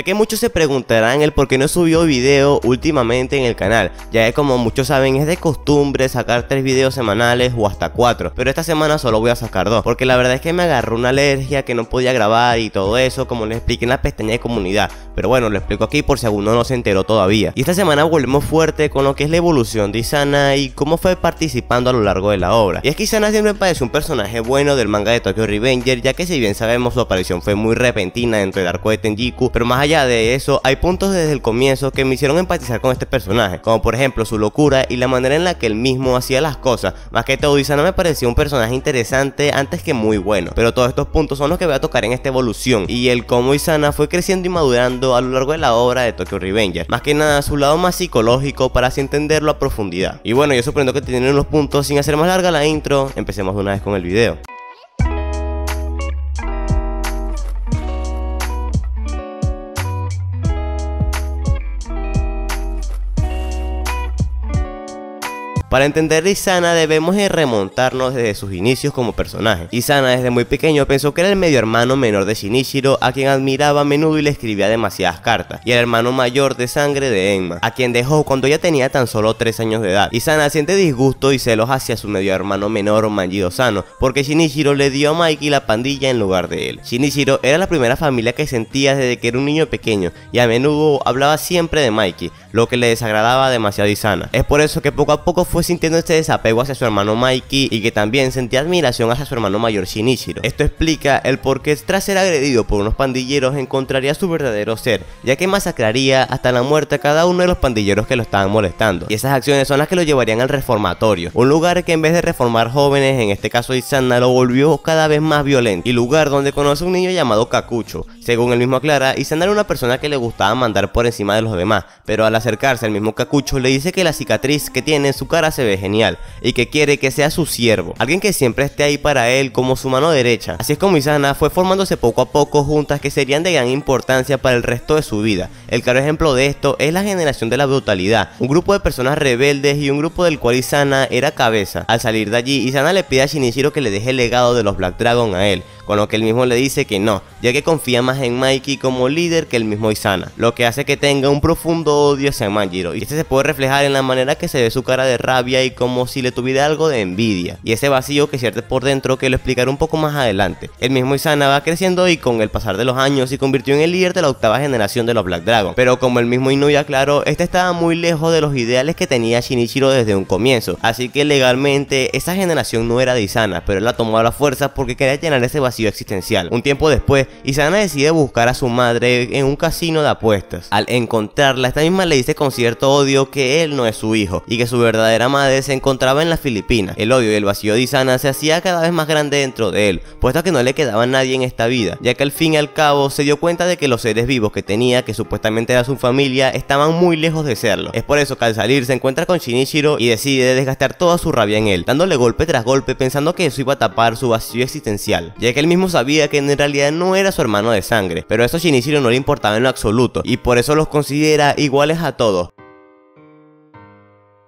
Es que muchos se preguntarán el por qué no subió video últimamente en el canal, ya que como muchos saben es de costumbre sacar 3 videos semanales o hasta 4, pero esta semana solo voy a sacar 2, porque la verdad es que me agarró una alergia que no podía grabar y todo eso como les expliqué en la pestaña de comunidad, pero bueno lo explico aquí por si alguno no se enteró todavía. Y esta semana volvemos fuerte con lo que es la evolución de Isana y cómo fue participando a lo largo de la obra. Y es que Isana siempre parece un personaje bueno del manga de Tokyo Revenger, ya que si bien sabemos su aparición fue muy repentina dentro del arco de Tenjiku, pero más allá de eso, hay puntos desde el comienzo que me hicieron empatizar con este personaje, como por ejemplo su locura y la manera en la que él mismo hacía las cosas. Más que todo, Isana me parecía un personaje interesante antes que muy bueno, pero todos estos puntos son los que voy a tocar en esta evolución y el cómo Isana fue creciendo y madurando a lo largo de la obra de Tokyo Revenger. Más que nada su lado más psicológico para así entenderlo a profundidad. Y bueno, yo sorprendo que tienen unos puntos, sin hacer más larga la intro, empecemos de una vez con el video. Para entender Isana debemos remontarnos desde sus inicios como personaje. Isana desde muy pequeño pensó que era el medio hermano menor de Shinichiro, a quien admiraba a menudo y le escribía demasiadas cartas, y el hermano mayor de sangre de Enma, a quien dejó cuando ella tenía tan solo 3 años de edad. Isana siente disgusto y celos hacia su medio hermano menor Manjido Sano, porque Shinichiro le dio a Mikey la pandilla en lugar de él. Shinichiro era la primera familia que sentía desde que era un niño pequeño, y a menudo hablaba siempre de Mikey, lo que le desagradaba demasiado a Isana. Es por eso que poco a poco fue sintiendo este desapego hacia su hermano Mikey y que también sentía admiración hacia su hermano mayor Shinichiro. Esto explica el por qué tras ser agredido por unos pandilleros encontraría su verdadero ser, ya que masacraría hasta la muerte a cada uno de los pandilleros que lo estaban molestando. Y esas acciones son las que lo llevarían al reformatorio, un lugar que en vez de reformar jóvenes, en este caso Isana, lo volvió cada vez más violento, y lugar donde conoce a un niño llamado Kakucho. Según él mismo aclara, Isana era una persona que le gustaba mandar por encima de los demás, pero al acercarse al mismo Kakucho le dice que la cicatriz que tiene en su cara se ve genial y que quiere que sea su siervo, alguien que siempre esté ahí para él como su mano derecha. Así es como Isana fue formándose poco a poco juntas que serían de gran importancia para el resto de su vida. El claro ejemplo de esto es la generación de la brutalidad, un grupo de personas rebeldes y un grupo del cual Isana era cabeza. Al salir de allí, Isana le pide a Shinichiro que le deje el legado de los Black Dragon a él, con lo que él mismo le dice que no, ya que confía más en Mikey como líder que el mismo Isana, lo que hace que tenga un profundo odio hacia Manjiro, y este se puede reflejar en la manera que se ve su cara de rabia y como si le tuviera algo de envidia, y ese vacío que siente por dentro que lo explicaré un poco más adelante. El mismo Isana va creciendo y con el pasar de los años se convirtió en el líder de la octava generación de los Black Dragon, pero como el mismo Inuya aclaró, este estaba muy lejos de los ideales que tenía Shinichiro desde un comienzo, así que legalmente esa generación no era de Isana, pero él la tomó a la fuerza porque quería llenar ese vacío existencial. Un tiempo después, Isana decide buscar a su madre en un casino de apuestas. Al encontrarla, esta misma le dice con cierto odio que él no es su hijo y que su verdadera madre se encontraba en las Filipinas. El odio y el vacío de Isana se hacía cada vez más grande dentro de él, puesto que no le quedaba nadie en esta vida, ya que al fin y al cabo se dio cuenta de que los seres vivos que tenía, que supuestamente era su familia, estaban muy lejos de serlo. Es por eso que al salir se encuentra con Shinichiro y decide desgastar toda su rabia en él, dándole golpe tras golpe pensando que eso iba a tapar su vacío existencial, ya que él mismo sabía que en realidad no era su hermano de sangre, pero eso a Shinichiro no le importaba en lo absoluto, y por eso los considera iguales a todos.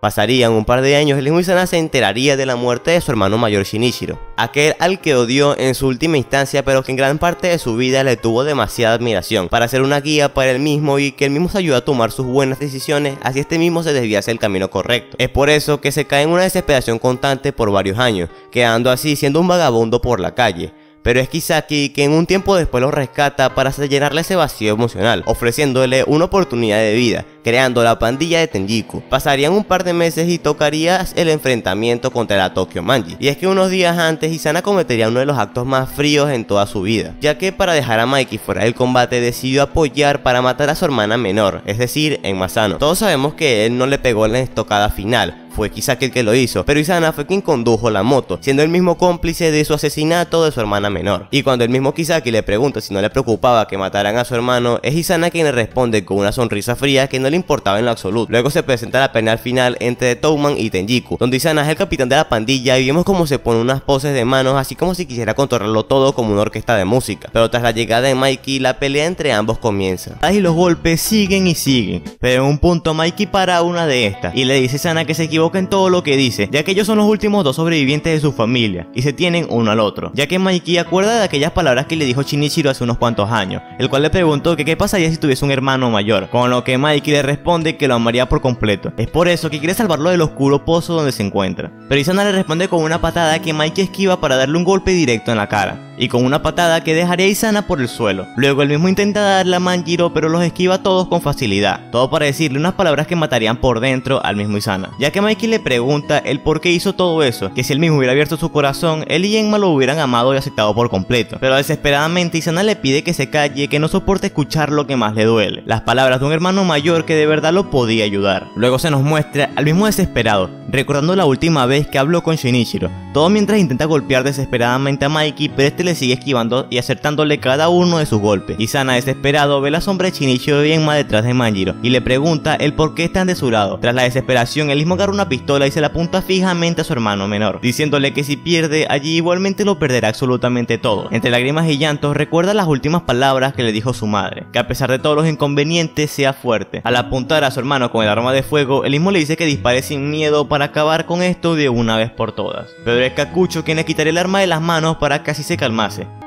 Pasarían un par de años y el Isana se enteraría de la muerte de su hermano mayor Shinichiro, aquel al que odió en su última instancia pero que en gran parte de su vida le tuvo demasiada admiración, para ser una guía para él mismo y que él mismo se ayuda a tomar sus buenas decisiones, así este mismo se desviase el camino correcto. Es por eso que se cae en una desesperación constante por varios años, quedando así siendo un vagabundo por la calle pero es Kisaki que en un tiempo después lo rescata para llenarle ese vacío emocional, ofreciéndole una oportunidad de vida, creando la pandilla de Tenjiku. Pasarían un par de meses y tocarías el enfrentamiento contra la Tokyo Manji. Y es que unos días antes Isana cometería uno de los actos más fríos en toda su vida, ya que para dejar a Mikey fuera del combate decidió apoyar para matar a su hermana menor, es decir, en Masano. Todos sabemos que él no le pegó la estocada final, fue Kisaki el que lo hizo, pero Isana fue quien condujo la moto, siendo el mismo cómplice de su asesinato de su hermana menor. Y cuando el mismo Kisaki le pregunta si no le preocupaba que mataran a su hermano, es Isana quien le responde con una sonrisa fría que no le importaba en lo absoluto. Luego se presenta la pelea final entre Touman y Tenjiku, donde Isana es el capitán de la pandilla y vemos cómo se pone unas poses de manos así como si quisiera controlarlo todo como una orquesta de música. Pero tras la llegada de Mikey, la pelea entre ambos comienza. Ahí los golpes siguen y siguen, pero en un punto Mikey para una de estas y le dice a Sana que se equivoca en todo lo que dice, ya que ellos son los últimos dos sobrevivientes de su familia y se tienen uno al otro, ya que Mikey acuerda de aquellas palabras que le dijo Shinichiro hace unos cuantos años, el cual le preguntó que qué pasaría si tuviese un hermano mayor, con lo que Mikey le responde que lo amaría por completo. Es por eso que quiere salvarlo del oscuro pozo donde se encuentra. Pero Isana le responde con una patada que Mikey esquiva para darle un golpe directo en la cara y con una patada que dejaría a Isana por el suelo. Luego él mismo intenta darle a Manjiro pero los esquiva todos con facilidad, todo para decirle unas palabras que matarían por dentro al mismo Isana. Ya que Mikey le pregunta el por qué hizo todo eso, que si él mismo hubiera abierto su corazón, él y Enma lo hubieran amado y aceptado por completo. Pero desesperadamente Isana le pide que se calle, que no soporte escuchar lo que más le duele, las palabras de un hermano mayor que de verdad lo podía ayudar. Luego se nos muestra al mismo desesperado, recordando la última vez que habló con Shinichiro, todo mientras intenta golpear desesperadamente a Mikey, pero este sigue esquivando y acertándole cada uno de sus golpes. Isana desesperado ve la sombra de Shinichiro y Enma detrás de Manjiro y le pregunta el por qué están de su lado. Tras la desesperación, el mismo agarra una pistola y se la apunta fijamente a su hermano menor, diciéndole que si pierde, allí igualmente lo perderá absolutamente todo. Entre lágrimas y llantos, recuerda las últimas palabras que le dijo su madre, que a pesar de todos los inconvenientes, sea fuerte. Al apuntar a su hermano con el arma de fuego, el mismo le dice que dispare sin miedo para acabar con esto de una vez por todas. Pero es Kakucho quien le quitará el arma de las manos para así se calmase.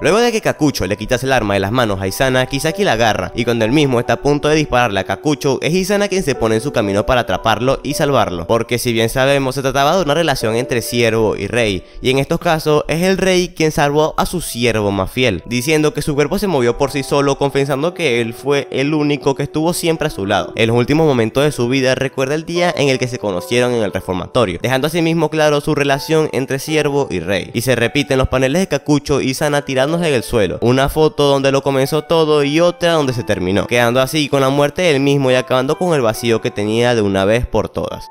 Luego de que Kakucho le quitase el arma de las manos a Isana, Kisaki la agarra, y cuando el mismo está a punto de dispararle a Kakucho, es Isana quien se pone en su camino para atraparlo y salvarlo. Porque si bien sabemos, se trataba de una relación entre siervo y rey, y en estos casos es el rey quien salvó a su siervo más fiel, diciendo que su cuerpo se movió por sí solo, confesando que él fue el único que estuvo siempre a su lado. En los últimos momentos de su vida recuerda el día en el que se conocieron en el reformatorio, dejando asimismo claro su relación entre siervo y rey. Y se repiten los paneles de Kakucho y Isana tirando en el suelo, una foto donde lo comenzó todo y otra donde se terminó, quedando así con la muerte del mismo y acabando con el vacío que tenía de una vez por todas.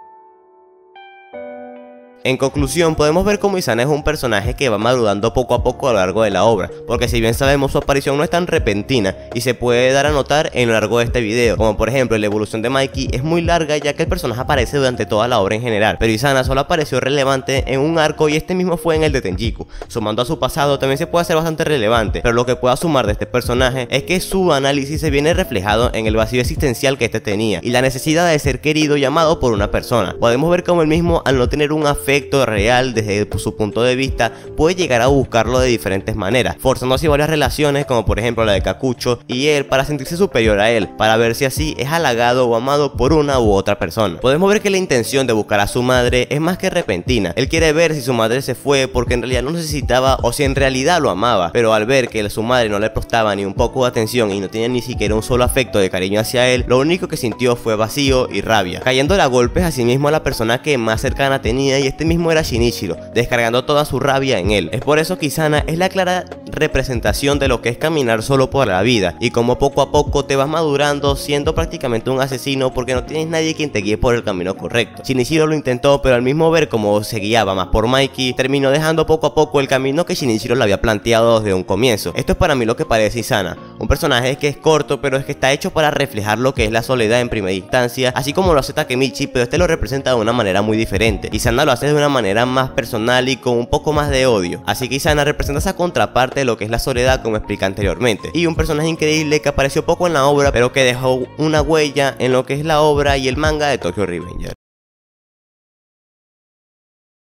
En conclusión, podemos ver cómo Isana es un personaje que va madurando poco a poco a lo largo de la obra, porque si bien sabemos su aparición no es tan repentina y se puede dar a notar en lo largo de este video, como por ejemplo la evolución de Mikey es muy larga ya que el personaje aparece durante toda la obra en general, pero Isana solo apareció relevante en un arco y este mismo fue en el de Tenjiku. Sumando a su pasado también se puede hacer bastante relevante, pero lo que pueda sumar de este personaje es que su análisis se viene reflejado en el vacío existencial que este tenía y la necesidad de ser querido y amado por una persona. Podemos ver cómo el mismo al no tener un afecto real desde su punto de vista puede llegar a buscarlo de diferentes maneras, forzando así varias relaciones como por ejemplo la de Kakucho y él para sentirse superior a él, para ver si así es halagado o amado por una u otra persona. Podemos ver que la intención de buscar a su madre es más que repentina, él quiere ver si su madre se fue porque en realidad no necesitaba o si en realidad lo amaba, pero al ver que su madre no le prestaba ni un poco de atención y no tenía ni siquiera un solo afecto de cariño hacia él, lo único que sintió fue vacío y rabia, cayendo a golpes a sí mismo a la persona que más cercana tenía y este mismo era Shinichiro, descargando toda su rabia en él. Es por eso que Isana es la clara representación de lo que es caminar solo por la vida y como poco a poco te vas madurando siendo prácticamente un asesino porque no tienes nadie quien te guíe por el camino correcto. Shinichiro lo intentó, pero al mismo ver cómo se guiaba más por Mikey, terminó dejando poco a poco el camino que Shinichiro le había planteado desde un comienzo. Esto es para mí lo que parece Isana, un personaje que es corto pero es que está hecho para reflejar lo que es la soledad en primera instancia, así como lo hace Takemichi, pero este lo representa de una manera muy diferente. Isana lo hace de una manera más personal y con un poco más de odio. Así que Isana representa esa contraparte de lo que es la soledad como expliqué anteriormente. Y un personaje increíble que apareció poco en la obra pero que dejó una huella en lo que es la obra y el manga de Tokyo Revenger.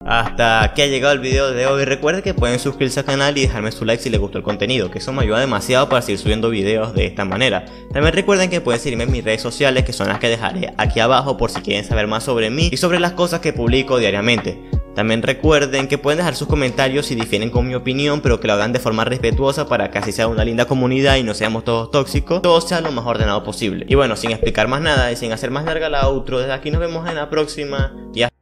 Hasta aquí ha llegado el video de hoy. Recuerden que pueden suscribirse al canal y dejarme su like si les gustó el contenido, que eso me ayuda demasiado para seguir subiendo videos de esta manera. También recuerden que pueden seguirme en mis redes sociales, que son las que dejaré aquí abajo por si quieren saber más sobre mí y sobre las cosas que publico diariamente. También recuerden que pueden dejar sus comentarios si difieren con mi opinión, pero que lo hagan de forma respetuosa para que así sea una linda comunidad y no seamos todos tóxicos, todo sea lo más ordenado posible. Y bueno, sin explicar más nada y sin hacer más larga la outro, desde aquí nos vemos en la próxima y hasta